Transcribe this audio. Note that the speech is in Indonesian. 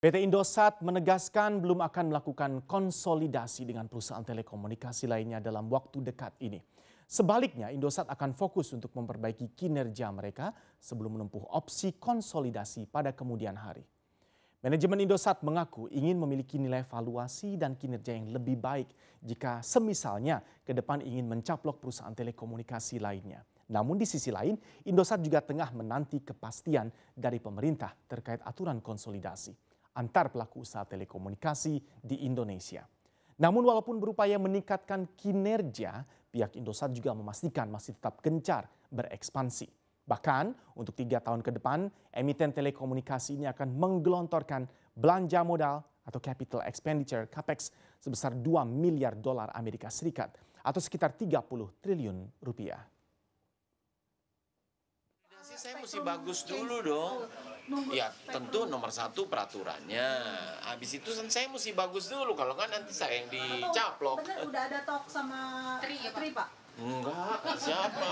PT Indosat menegaskan belum akan melakukan konsolidasi dengan perusahaan telekomunikasi lainnya dalam waktu dekat ini. Sebaliknya, Indosat akan fokus untuk memperbaiki kinerja mereka sebelum menempuh opsi konsolidasi pada kemudian hari. Manajemen Indosat mengaku ingin memiliki nilai valuasi dan kinerja yang lebih baik jika semisalnya ke depan ingin mencaplok perusahaan telekomunikasi lainnya. Namun di sisi lain, Indosat juga tengah menanti kepastian dari pemerintah terkait aturan konsolidasi antar pelaku usaha telekomunikasi di Indonesia. Namun walaupun berupaya meningkatkan kinerja, pihak Indosat juga memastikan masih tetap gencar berekspansi. Bahkan untuk tiga tahun ke depan, emiten telekomunikasi ini akan menggelontorkan belanja modal atau capital expenditure capex sebesar 2 miliar dolar Amerika Serikat atau sekitar 30 triliun rupiah. Saya mesti bagus dulu dong ya tentu nomor satu peraturannya. Habis itu saya mesti bagus dulu. Kalau kan nanti saya yang dicaplok. Udah ada talk sama Tri, Tri Pak? enggak siapa